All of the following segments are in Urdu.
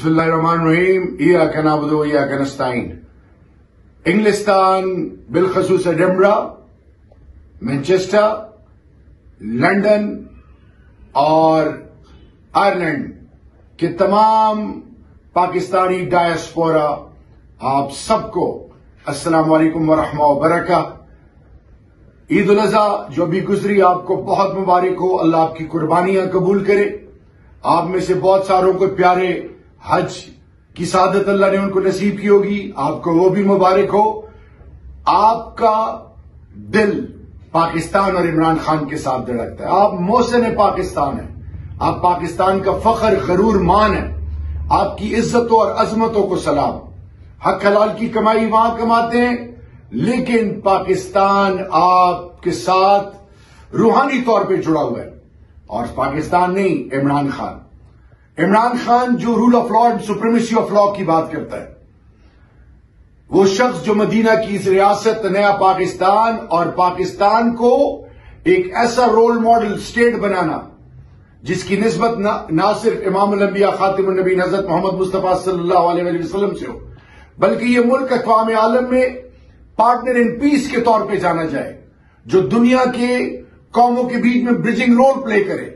بسم الله الرحمن الرحيم إياك نعبد وإياك نستعين انگلستان بالخصوص ایڈمبرا مینچسٹر لندن اور آئرلینڈ کے تمام پاکستانی ڈائسپورا آپ سب کو السلام علیکم ورحمہ وبرکہ عید الاضحیٰ جو بھی گزری، آپ کو بہت مبارک ہو۔ اللہ آپ کی قربانیاں قبول کرے۔ آپ میں سے بہت ساروں کو پیارے حج کی سعادت اللہ نے ان کو نصیب کی ہوگی، آپ کو وہ بھی مبارک ہو۔ آپ کا دل پاکستان اور عمران خان کے ساتھ دھڑکتا ہے۔ آپ محسن پاکستان ہیں۔ آپ پاکستان کا فخر غرور مان ہے آپ کی عزتوں اور عظمتوں کو سلام۔ حق حلال کی کمائی وہاں کماتے ہیں، لیکن پاکستان آپ کے ساتھ روحانی طور پہ جڑا ہوا ہے۔ اور پاکستان نہیں، عمران خان۔ عمران خان جو rule of law and supremacy of law کی بات کرتا ہے۔ وہ شخص جو مدینہ کی اس ریاست، نیا پاکستان اور پاکستان کو ایک ایسا رول ماڈل سٹیٹ بنانا، جس کی نسبت نہ صرف امام الانبیاء، خاتم النبی حضرت محمد مصطفیٰ صلی اللہ علیہ وسلم سے ہو، بلکہ یہ ملک اقوام عالم میں پارٹنر ان پیس کے طور پہ جانا جائے، جو دنیا کے قوموں کے بیچ میں برجنگ رول پلے کرے۔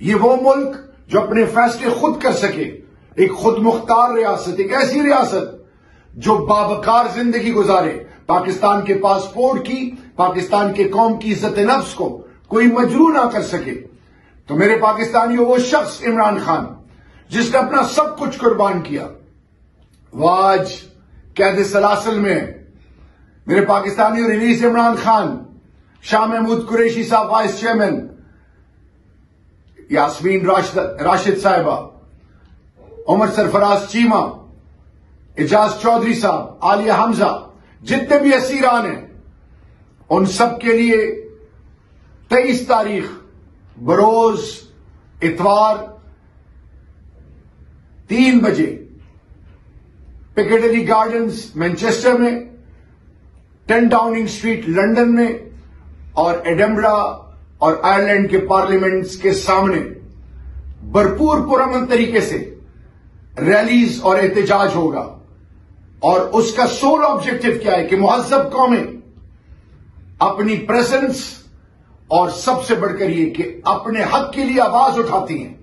یہ وہ ملک جو اپنے فیصلے خود کر سکے، ایک خود مختار ریاست، ایک ایسی ریاست جو بابکار زندگی گزارے۔ پاکستان کے پاسپورٹ کی، پاکستان کے قوم کی عزت نفس کو کوئی مجرو نہ کر سکے۔ تو میرے پاکستانی وہ شخص عمران خان، جس نے اپنا سب کچھ قربان کیا۔ وہ آج قید سلاسل میں میرے پاکستانی اور release Imran Khan, Shah Mahmood Qureshi sahib vice chairman Yasmin Rashid صاحبہ، عمر سرفراز چیمہ اجاز چودھری صاحب، عالیہ حمزہ، جتنے بھی اسیران ہیں، ان سب کے لیے تیئیس تاریخ بروز اتوار تین بجے پکیڈلی گارڈنز مینچسٹر میں ٹین ڈاؤننگ اسٹریٹ لنڈن میں اور ایڈمبرا اور آئرلینڈ کے پارلیمنٹس کے سامنے بھرپور پرامن طریقے سے ریلیز اور احتجاج ہوگا اور اس کا سول آبجیکٹو کیا ہے کہ مہذب قومیں اپنی پریزنس اور سب سے بڑھ کر یہ کہ اپنے حق کے لیے آواز اٹھاتی ہیں۔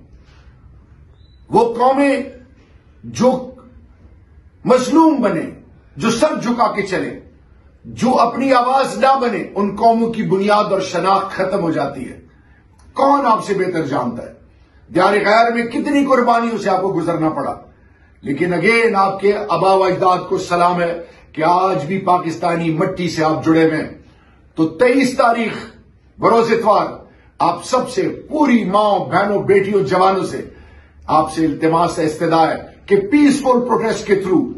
وہ قومیں جو مظلوم بنے جو سر جھکا کے چلے جو اپنی آواز نہ بنے، ان قوموں کی بنیاد اور شناخت ختم ہو جاتی ہے۔ کون آپ سے بہتر جانتا ہے؟ دیار غیر میں کتنی قربانیوں سے آپ کو گزرنا پڑا۔ لیکن اگین آپ کے ابا و اجداد کو سلام ہے کہ آج بھی پاکستانی مٹی سے آپ جڑے ہوئے تو تیئیس تاریخ، بروز اتوار، آپ سب سے پوری ماں، بہنوں، بیٹیوں، جوانوں سے آپ سے التماس استدا ہے کہ پیسفل پروٹیسٹ کے تھرو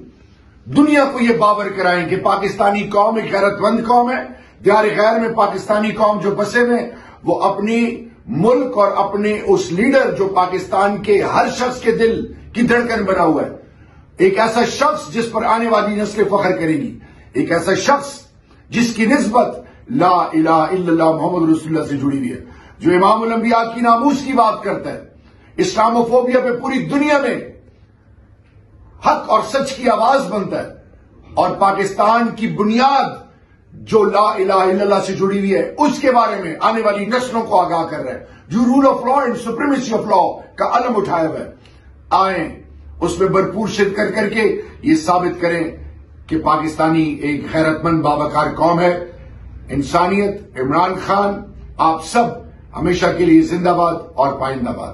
دنیا کو یہ باور کرائیں کہ پاکستانی قوم ایک غیرت مند قوم ہے۔ دیار غیر میں پاکستانی قوم جو بسے میں وہ اپنی ملک اور اپنے اس لیڈر جو پاکستان کے ہر شخص کے دل کی دھڑکن بنا ہوا ہے۔ ایک ایسا شخص جس پر آنے والی نسل فخر کرے گی۔ ایک ایسا شخص جس کی نسبت لا الہ الا اللہ محمد رسول اللہ سے جڑی ہوئی ہے۔ جو امام الانبیاء کی ناموس کی بات کرتا ہے۔ اسلاموفوبیا پہ پوری دنیا میں حق اور سچ کی آواز بنتا ہے اور پاکستان کی بنیاد جو لا الہ الا اللہ سے جڑی ہوئی ہے، اس کے بارے میں آنے والی نسلوں کو آگاہ کر رہے ہیں جو rule of law and supremacy of law کا علم اٹھایا ہوا ہے۔ آئیں، اس میں بھرپور شرکت کر کے یہ ثابت کریں کہ پاکستانی ایک خیرت مند بابکار قوم ہے۔ انسانیت، عمران خان، آپ سب ہمیشہ کے لیے زندہ باد اور پائندہ باد۔